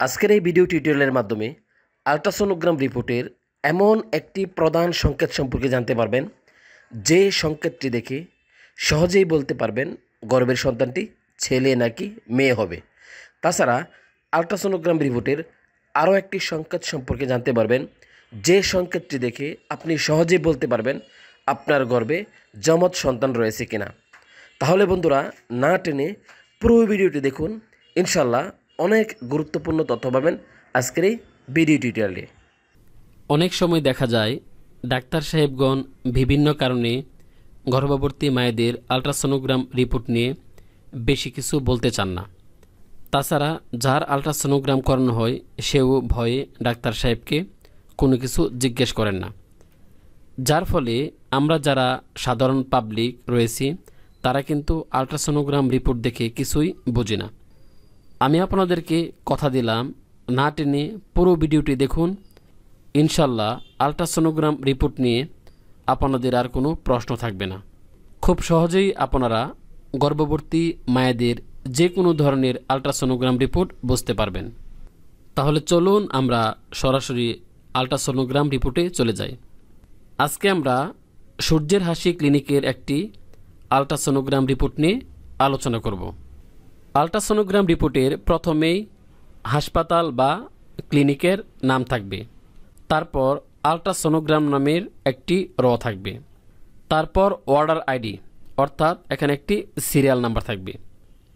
আজকের এই ভিডিও টিউটোরিয়ালের মাধ্যমে আলট্রাসোনোগ্রাম রিপোর্টের এমন একটি প্রধান সংকেত সম্পর্কে জানতে পারবেন। যে সংকেতটি দেখে সহজেই বলতে পারবেন গর্ভের সন্তানটি ছেলে নাকি মেয়ে হবে। তাছাড়া আলট্রাসোনোগ্রাম রিপোর্টের আরও একটি সংকেত সম্পর্কে জানতে পারবেন। যে সংকেতটি দেখে আপনি সহজেই বলতে পারবেন, আপনার গর্ভে জমজ সন্তান রয়েছে কিনা। তাহলে বন্ধুরা, না টেনে পুরো ভিডিওটি দেখুন। ইনশাল্লাহ অনেক গুরুত্বপূর্ণ তথ্য পাবেন আজকের এই ভিডিও টিউটোরিয়ালে। অনেক সময় দেখা যায়, ডাক্তার সাহেবগণ বিভিন্ন কারণে গর্ভবতী মায়েদের আলট্রাসোনোগ্রাম রিপোর্ট নিয়ে বেশি কিছু বলতে চান না। তাছাড়া যার আলট্রাসোনোগ্রাম করানো হয়, সেও ভয়ে ডাক্তার সাহেবকে কোনো কিছু জিজ্ঞেস করেন না। যার ফলে আমরা যারা সাধারণ পাবলিক রয়েছি, তারা কিন্তু আলট্রাসোনোগ্রাম রিপোর্ট দেখে কিছুই বুঝি না। আমি আপনাদেরকে কথা দিলাম, না টেনে পুরো ভিডিওটি দেখুন। ইনশাল্লাহ আলট্রাসোনোগ্রাম রিপোর্ট নিয়ে আপনাদের আর কোনো প্রশ্ন থাকবে না। খুব সহজেই আপনারা গর্ভবতী মায়েদের যে কোনো ধরনের আলট্রাসোনোগ্রাম রিপোর্ট বুঝতে পারবেন। তাহলে চলুন আমরা সরাসরি আলট্রাসোনোগ্রাম রিপোর্টে চলে যাই। আজকে আমরা সূর্যের হাসি ক্লিনিকের একটি আলট্রাসোনোগ্রাম রিপোর্ট নিয়ে আলোচনা করব। আলট্রাসোনোগ্রাম রিপোর্টের প্রথমেই হাসপাতাল বা ক্লিনিকের নাম থাকবে। তারপর আলট্রাসোনোগ্রাম নামের একটি র থাকবে। তারপর অর্ডার আইডি, অর্থাৎ এখানে একটি সিরিয়াল নাম্বার থাকবে।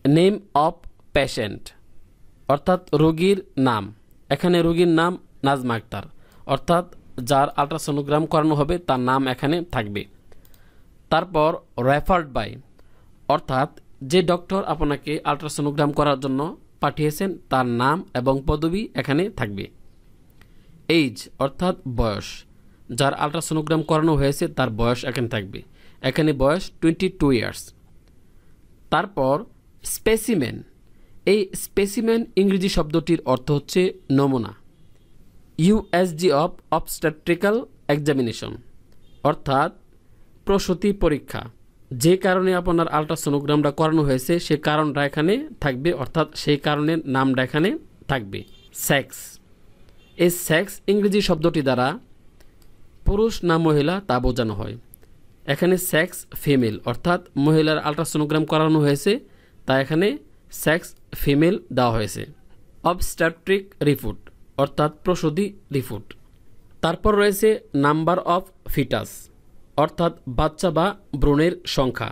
নেম অফ পেশেন্ট, অর্থাৎ রোগীর নাম। এখানে রোগীর নাম নাজমা আক্তার, অর্থাৎ যার আলট্রাসোনোগ্রাম করানো হবে তার নাম এখানে থাকবে। তারপর রেফার্ড বাই, অর্থাৎ যে ডক্টর আপনাকে আলট্রাসোনোগ্রাম করার জন্য পাঠিয়েছেন, তার নাম এবং পদবি এখানে থাকবে। এইজ অর্থাৎ বয়স। যার আলট্রাসোনোগ্রাম করানো হয়েছে, তার বয়স এখানে থাকবে। এখানে বয়স টোয়েন্টি টু ইয়ার্স তারপর স্পেসিমেন এই স্পেসিমেন ইংরেজি শব্দটির অর্থ হচ্ছে নমুনা। ইউএসজি অফ অবস্ট্যাট্রিক্যাল এক্সামিনেশন অর্থাৎ প্রসূতি পরীক্ষা। যে কারণে আপনার আলট্রাসোনোগ্রামটা করানো হয়েছে, সে কারণটা এখানে থাকবে, অর্থাৎ সেই কারণের নামটা এখানে থাকবে। সেক্স এই সেক্স ইংরেজি শব্দটি দ্বারা পুরুষ না মহিলা তা বোঝানো হয়। এখানে সেক্স ফিমেল অর্থাৎ মহিলার আলট্রাসোনোগ্রাম করানো হয়েছে, তা এখানে সেক্স ফিমেল দেওয়া হয়েছে। অবস্ট্যাট্রিক রিপোর্ট অর্থাৎ প্রসূতি রিপোর্ট তারপর রয়েছে নাম্বার অফ ফিটাস অর্থাৎ বাচ্চা বা ব্রণের সংখ্যা।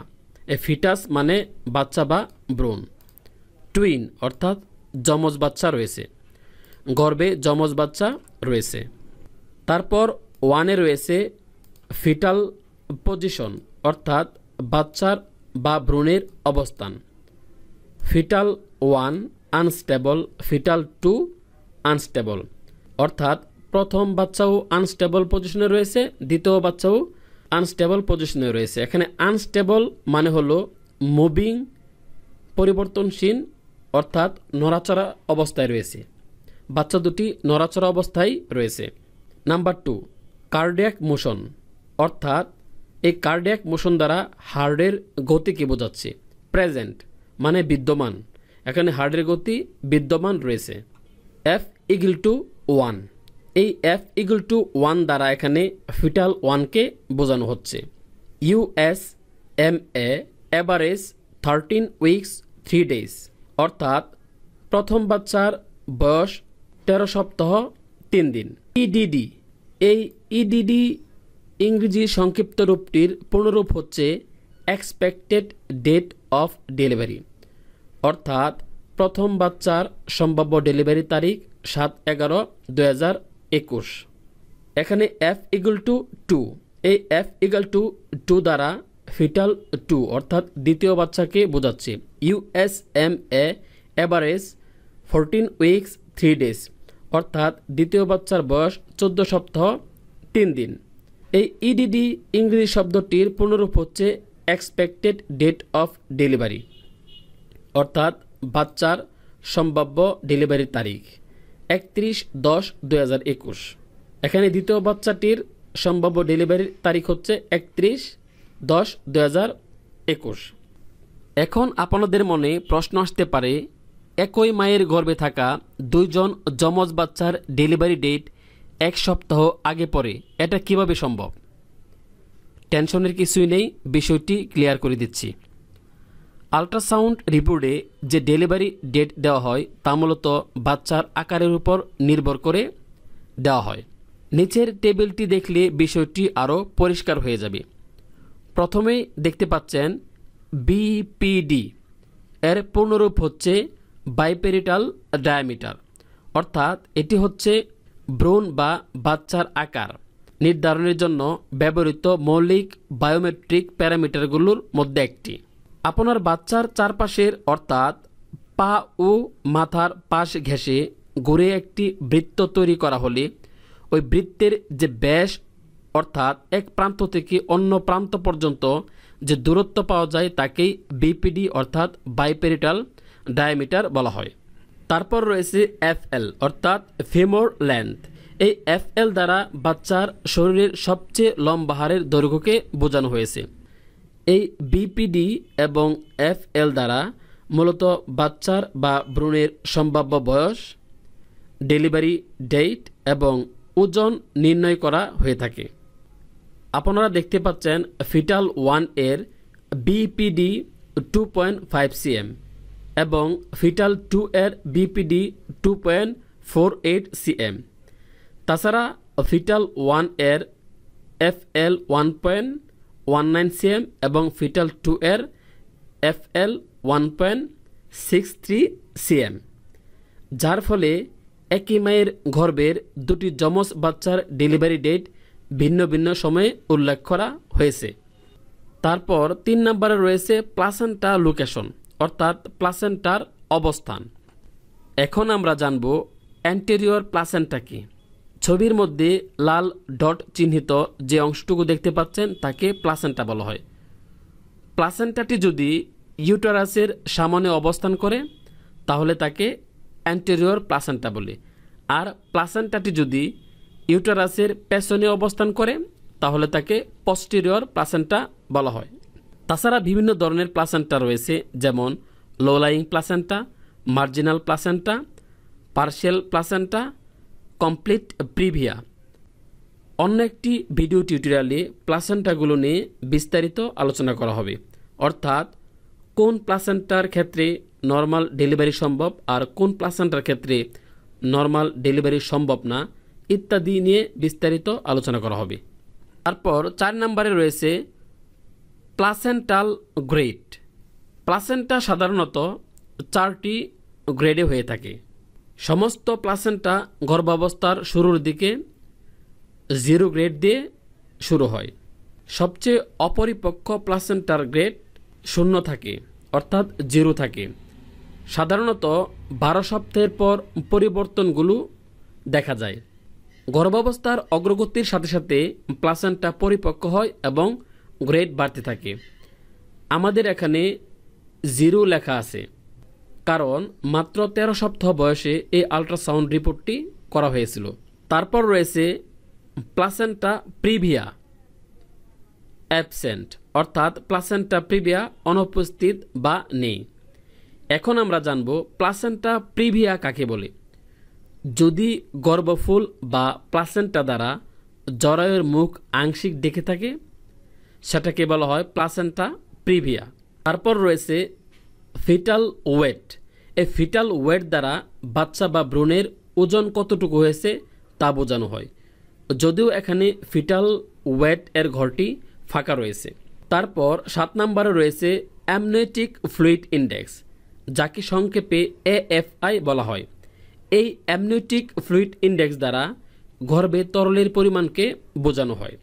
এ ফিটাস মানে বাচ্চা বা ব্রণ টুইন অর্থাৎ যমজ বাচ্চা রয়েছে। গর্বে যমজ বাচ্চা রয়েছে। তারপর ওয়ানে রয়েছে ফিটাল পজিশন, অর্থাৎ বাচ্চার বা ভ্রূণের অবস্থান। Fetal one, unstable. Fetal two, unstable. অর্থাৎ প্রথম বাচ্চাও আনস্টেবল পজিশনে রয়েছে, দ্বিতীয় বাচ্চাও আনস্টেবল পজিশনে রয়েছে। এখানে আনস্টেবল মানে হলো মুভিং পরিবর্তনশীল, অর্থাৎ নড়াচড়া অবস্থায় রয়েছে। বাচ্চা দুটি নড়াচড়া অবস্থায় রয়েছে। নাম্বার টু কার্ডিয়াক মোশন অর্থাৎ এই কার্ডিয়াক মোশন দ্বারা হার্টের গতিকে বোঝাচ্ছে? প্রেজেন্ট মানে বিদ্যমান। এখানে হার্টের গতি বিদ্যমান রয়েছে। এফ ইগল টু ওয়ান এই এফ ইগল টু ওয়ান দ্বারা এখানে ফিটাল ওয়ানকে বোঝানো হচ্ছে। US M A average thirteen weeks three days অর্থাৎ প্রথম বাচ্চার বয়স তেরো সপ্তাহ, তিন দিন। ইডিডি এই ইডিডি ইংরেজি সংক্ষিপ্ত রূপটির পূর্ণরূপ হচ্ছে এক্সপেক্টেড ডেট অফ ডেলিভারি অর্থাৎ প্রথম বাচ্চার সম্ভাব্য ডেলিভারি তারিখ সাত এগারো দু একুশ। এখানে এফ ইগল টু টু এই এফ ইগল টু টু দ্বারা ফিটাল টু অর্থাৎ দ্বিতীয় বাচ্চাকে বোঝাচ্ছে। US M A average fourteen weeks three days অর্থাৎ দ্বিতীয় বাচ্চার বয়স চোদ্দ সপ্তাহ, তিন দিন। এই ইডিডি ইংরেজি শব্দটির পুনরূপ হচ্ছে এক্সপেক্টেড ডেট অফ ডেলিভারি অর্থাৎ বাচ্চার সম্ভাব্য ডেলিভারি তারিখ। একত্রিশ দশ দু হাজার একুশ। এখানে দ্বিতীয় বাচ্চাটির সম্ভাব্য ডেলিভারির তারিখ হচ্ছে একত্রিশ দশ দু হাজার একুশ। এখন আপনাদের মনে প্রশ্ন আসতে পারে, একই মায়ের গর্ভে থাকা দুইজন যমজ বাচ্চার ডেলিভারি ডেট এক সপ্তাহ আগে পরে, এটা কীভাবে সম্ভব? টেনশনের কিছুই নেই, বিষয়টি ক্লিয়ার করে দিচ্ছি। আল্ট্রাসাউন্ড রিপোর্টে যে ডেলিভারি ডেট দেওয়া হয় তা মূলত বাচ্চার আকারের উপর নির্ভর করে দেওয়া হয়। নিচের টেবিলটি দেখলে বিষয়টি আরও পরিষ্কার হয়ে যাবে। প্রথমেই দেখতে পাচ্ছেন বিপিডি এর পূর্ণরূপ হচ্ছে বাইপেরিটাল ডায়ামিটার। অর্থাৎ এটি হচ্ছে ব্রণ বা বাচ্চার আকার নির্ধারণের জন্য ব্যবহৃত মৌলিক বায়োমেট্রিক প্যারামিটারগুলোর মধ্যে একটি। আপনার বাচ্চার চারপাশের অর্থাৎ পা ও মাথার পাশ ঘেঁষে ঘুরে একটি বৃত্ত তৈরি করা হলে ওই বৃত্তের যে ব্যাস, অর্থাৎ এক প্রান্ত থেকে অন্য প্রান্ত পর্যন্ত যে দূরত্ব পাওয়া যায় তাকেই বিপিডি অর্থাৎ বাইপেরিটাল ডায়ামিটার বলা হয়। তারপর রয়েছে এফএল অর্থাৎ ফেমোর লেন্থ এই এফএল দ্বারা বাচ্চার শরীরের সবচেয়ে লম্বা হারের দৈর্ঘ্যকে বোঝানো হয়েছে। এই বিপিডি এবং এফএল দ্বারা মূলত বাচ্চার বা ভ্রূণের সম্ভাব্য বয়স, ডেলিভারি ডেট এবং ওজন নির্ণয় করা হয়ে থাকে। আপনারা দেখতে পাচ্ছেন ফিটাল ওয়ানের BPD two point five cm এবং ফিটাল টু এর BPD two point four eight cm তাছাড়া ফিটাল ওয়ানের F L one point one nine cm এবং ফিটাল টু এর F L one point six three cm যার ফলে একই মায়ের গর্ভের দুটি যমজ বাচ্চার ডেলিভারি ডেট ভিন্ন ভিন্ন সময়ে উল্লেখ করা হয়েছে। তারপর তিন নম্বরে রয়েছে প্লাসেন্টা লোকেশন অর্থাৎ প্লাসেন্টার অবস্থান। এখন আমরা জানব অ্যান্টেরিয়র প্লাসেন্টা কি। ছবির মধ্যে লাল ডট চিহ্নিত যে অংশটুকু দেখতে পাচ্ছেন, তাকে প্লাসেন্টা বলা হয়। প্লাসেন্টাটি যদি ইউটারাসের সামনে অবস্থান করে, তাহলে তাকে অ্যান্টেরিয়র প্লাসেন্টা বলে। আর প্লাসেন্টাটি যদি ইউটারাসের পেছনে অবস্থান করে, তাহলে তাকে পস্টেরিয়র প্লাসেন্টা বলা হয়। তাছাড়া বিভিন্ন ধরনের প্লাসেন্টা রয়েছে, যেমন low lying placenta, marginal placenta, partial placenta complete previa অন্য একটি ভিডিও টিউটোরিয়ালে প্লাসেন্টাগুলো নিয়ে বিস্তারিত আলোচনা করা হবে। অর্থাৎ, কোন প্লাসেন্টার ক্ষেত্রে নর্মাল ডেলিভারি সম্ভব আর কোন প্লাসেন্টার ক্ষেত্রে নর্মাল ডেলিভারি সম্ভব না, ইত্যাদি নিয়ে বিস্তারিত আলোচনা করা হবে। তারপর চার নম্বরে রয়েছে প্লাসেন্টাল গ্রেড প্লাসেন্টা সাধারণত চারটি গ্রেডে হয়ে থাকে। সমস্ত প্লাসেন্টা গর্ভাবস্থার শুরুর দিকে জিরো গ্রেড দিয়ে শুরু হয়। সবচেয়ে অপরিপক্ক প্লাসেন্টার গ্রেড শূন্য থাকে, অর্থাৎ জিরো থাকে। সাধারণত বারো সপ্তাহের পর পরিবর্তনগুলো দেখা যায়। গর্ভাবস্থার অগ্রগতির সাথে সাথে প্লাসেন্টা পরিপক্ক হয় এবং গ্রেড বাড়তে থাকে। আমাদের এখানে জিরো লেখা আছে। কারণ মাত্র তেরো সপ্তাহ বয়সে এই আল্ট্রাসাউন্ড রিপোর্টটি করা হয়েছিল। তারপর রয়েছে প্লাসেন্টা প্রিভিয়া অ্যাবসেন্ট, অর্থাৎ প্লাসেন্টা প্রিভিয়া অনুপস্থিত বা নেই। এখন আমরা জানব প্লাসেন্টা প্রিভিয়া কাকে বলে। যদি গর্ভফুল বা প্লাসেন্টা দ্বারা জরায়ুর মুখ আংশিক দেখে থাকে, সেটাকে বলা হয় প্লাসেন্টা প্রিভিয়া। তারপর রয়েছে ফিটাল ওয়েট এই ফিটাল ওয়েট দ্বারা বাচ্চা বা ভ্রূণের ওজন কতটুকু হয়েছে তা বোঝানো হয়। যদিও এখানে ফিটাল ওয়েট এর ঘরটি ফাঁকা রয়েছে। তারপর সাত নম্বরে রয়েছে অ্যামনেটিক ফ্লুইড ইন্ডেক্স যাকে সংক্ষেপে এএফআই বলা হয়। এই অ্যামনেটিক ফ্লুইড ইন্ডেক্স দ্বারা গর্ভে তরলের পরিমাণকে বোঝানো হয়।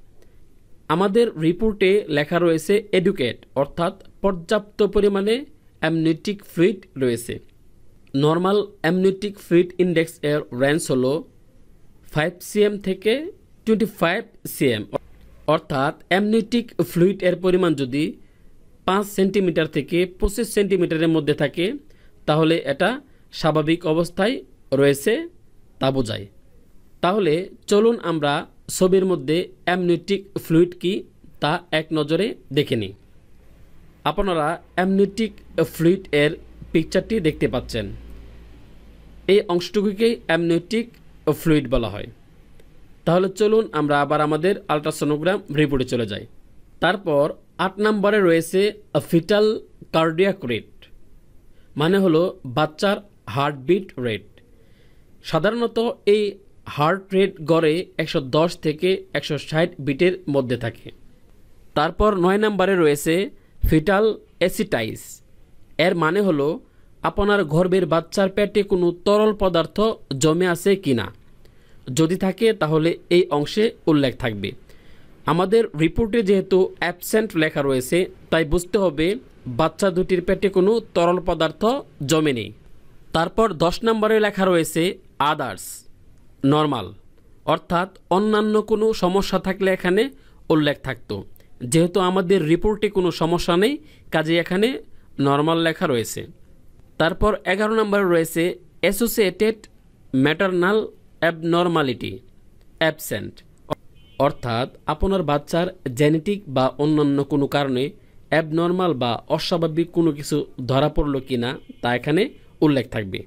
আমাদের রিপোর্টে লেখা রয়েছে এডুকেট অর্থাৎ পর্যাপ্ত পরিমাণে অ্যামনেটিক ফ্লুইড রয়েছে। নর্মাল অ্যামনেটিক ফ্লুইড ইন্ডেক্স এর রেঞ্জ হল ফাইভ সিএম থেকে টোয়েন্টি ফাইভ সিএম। অর্থাৎ অ্যামনেটিক ফ্লুইড এর পরিমাণ যদি পাঁচ সেন্টিমিটার থেকে পঁচিশ সেন্টিমিটারের মধ্যে থাকে, তাহলে এটা স্বাভাবিক অবস্থায় রয়েছে, তা বোঝায়। তাহলে চলুন আমরা ছবির মধ্যে অ্যামনেটিক ফ্লুইড কি, তা এক নজরে দেখে নিই। আপনারা অ্যামনেটিক ফ্লুইড এর পিকচারটি দেখতে পাচ্ছেন। এই অংশটুকুকেই অ্যামনিওটিক ফ্লুইড বলা হয়। তাহলে চলুন আমরা আবার আমাদের আলট্রাসোনোগ্রাম রিপোর্টে চলে যাই। তারপর আট নম্বরে রয়েছে ফিটাল কার্ডিয়াক রেট মানে হলো বাচ্চার হার্টবিট রেট সাধারণত এই হার্ট রেট গড়ে একশো দশ থেকে একশো ষাট বিটের মধ্যে থাকে। তারপর নয় নম্বরে রয়েছে ফিটাল অ্যাসিটাইস। এর মানে হলো, আপনার গর্ভের বাচ্চার পেটে কোনো তরল পদার্থ জমে আছে কি না। যদি থাকে, তাহলে এই অংশে উল্লেখ থাকবে। আমাদের রিপোর্টে যেহেতু অ্যাবসেন্ট লেখা রয়েছে, তাই বুঝতে হবে বাচ্চা দুটির পেটে কোনো তরল পদার্থ জমে নেই। তারপর দশ নম্বরে লেখা রয়েছে, আদার্স, নর্মাল, অর্থাৎ অন্যান্য কোনো সমস্যা থাকলে এখানে উল্লেখ থাকতো। যেহেতু আমাদের রিপোর্টে কোনো সমস্যা নেই কাজে এখানে নর্মাল লেখা রয়েছে। তারপর এগারো নম্বরে রয়েছে অ্যাসোসিয়েটেড ম্যাটারনাল অ্যাবনর্মালিটি অ্যাবসেন্ট অর্থাৎ আপনার বাচ্চার জেনেটিক বা অন্যান্য কোনো কারণে অ্যাবনর্মাল বা অস্বাভাবিক কোনো কিছু ধরা পড়ল কি না তা এখানে উল্লেখ থাকবে।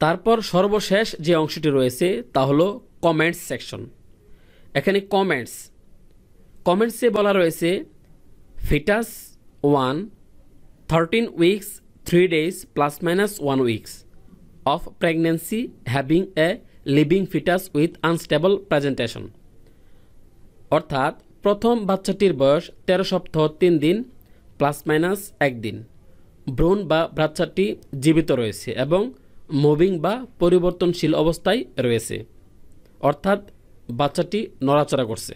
তারপর সর্বশেষ যে অংশটি রয়েছে তা হলো কমেন্টস সেকশন এখানে কমেন্টস কমেন্টসে বলা রয়েছে, fetus one thirteen weeks three days plus minus one weeks of pregnancy having a living fetus with unstable presentation অর্থাৎ, প্রথম বাচ্চাটির বয়স তেরো সপ্তাহ তিন দিন প্লাস মাইনাস একদিন ভ্রূণ বা বাচ্চাটি জীবিত রয়েছে এবং মুভিং বা পরিবর্তনশীল অবস্থায় রয়েছে। অর্থাৎ, বাচ্চাটি নড়াচড়া করছে।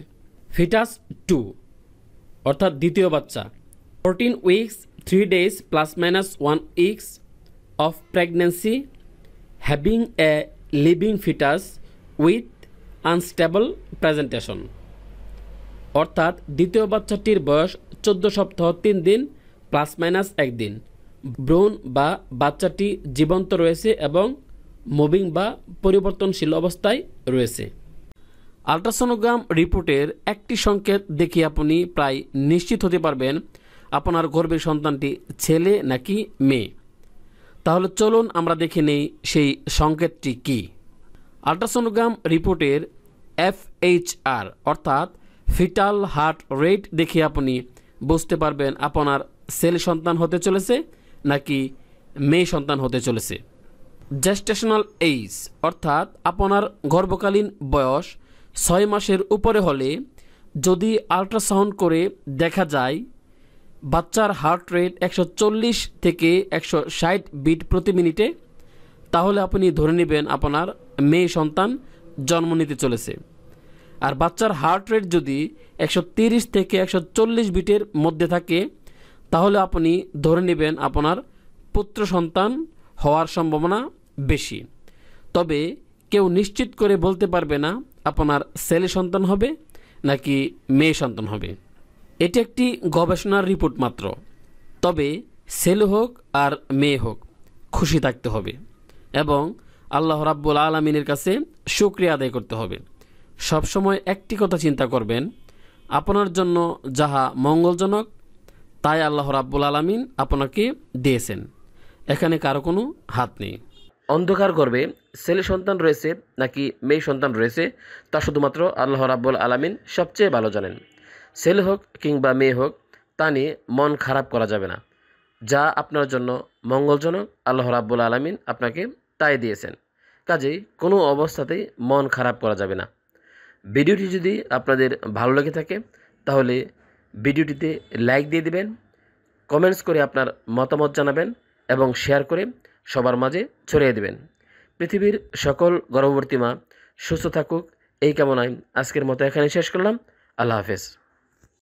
ফিটাস টু, অর্থাৎ দ্বিতীয় বাচ্চা। Fourteen weeks three days plus minus one weeks of pregnancy having a living fetus with unstable presentation অর্থাৎ দ্বিতীয় বাচ্চাটির বয়স চোদ্দ সপ্তাহ, তিন দিন প্লাস মাইনাস একদিন ভ্রূণ বা বাচ্চাটি জীবন্ত রয়েছে এবং মুভিং বা পরিবর্তনশীল অবস্থায় রয়েছে। আলট্রাসোনোগ্রাম রিপোর্টের একটি সংকেত দেখে আপনি প্রায় নিশ্চিত হতে পারবেন, আপনার গর্ভের সন্তানটি ছেলে নাকি মেয়ে। তাহলে চলুন আমরা দেখে নেই সেই সংকেতটি কি। আলট্রাসোনোগ্রাম রিপোর্টের এফএইচআর, অর্থাৎ ফিটাল হার্ট রেট দেখে আপনি বুঝতে পারবেন আপনার ছেলে সন্তান হতে চলেছে নাকি মেয়ে সন্তান হতে চলেছে। জেস্টেশনাল এইজ অর্থাৎ আপনার গর্ভকালীন বয়স ছয় মাসের উপরে হলে যদি আল্ট্রাসাউন্ড করে দেখা যায়, বাচ্চার হার্ট রেট একশো চল্লিশ থেকে একশো ষাট বিট প্রতি মিনিটে, তাহলে আপনি ধরে নেবেন আপনার মেয়ে সন্তান জন্ম নিতে চলেছে। আর বাচ্চার হার্ট রেট যদি একশো তিরিশ থেকে একশো চল্লিশ বিটের মধ্যে থাকে, তাহলে আপনি ধরে নেবেন আপনার পুত্র সন্তান হওয়ার সম্ভাবনা বেশি। তবে কেউ নিশ্চিত করে বলতে পারবে না, আপনার ছেলে সন্তান হবে নাকি মেয়ে সন্তান হবে? এটি একটি গবেষণার রিপোর্ট মাত্র। তবে ছেলে হোক আর মেয়ে হোক, খুশি থাকতে হবে এবং আল্লাহ রাব্বুল আলমিনের কাছে সুক্রিয়া আদায় করতে হবে। সবসময় একটি কথা চিন্তা করবেন, আপনার জন্য যাহা মঙ্গলজনক, তাই আল্লাহ রাব্বুল আলমিন আপনাকে দিয়েছেন। এখানে কারও কোনো হাত নেই। অন্ধকার গর্বে ছেলে সন্তান রয়েছে নাকি মেয়ে সন্তান রয়েছে তা শুধুমাত্র আল্লাহ রাব্বুল আলামিন সবচেয়ে ভালো জানেন। ছেলে হোক কিংবা মেয়ে হোক, তা নিয়ে মন খারাপ করা যাবে না। যা আপনার জন্য মঙ্গলজনক, আল্লাহ রাব্বুল আলামিন আপনাকে তাই দিয়েছেন। কাজেই কোনো অবস্থাতেই মন খারাপ করা যাবে না। ভিডিওটি যদি আপনাদের ভালো লেগে থাকে, তাহলে ভিডিওটিতে লাইক দিয়ে দিবেন, কমেন্টস করে আপনার মতামত জানাবেন এবং শেয়ার করে সবার মাঝে ছড়িয়ে দেবেন। পৃথিবীর সকল গর্ভবর্তী মা সুস্থ থাকুক, এই কামনায় আজকের মতো এখানে শেষ করলাম। আল্লাহ হাফেজ।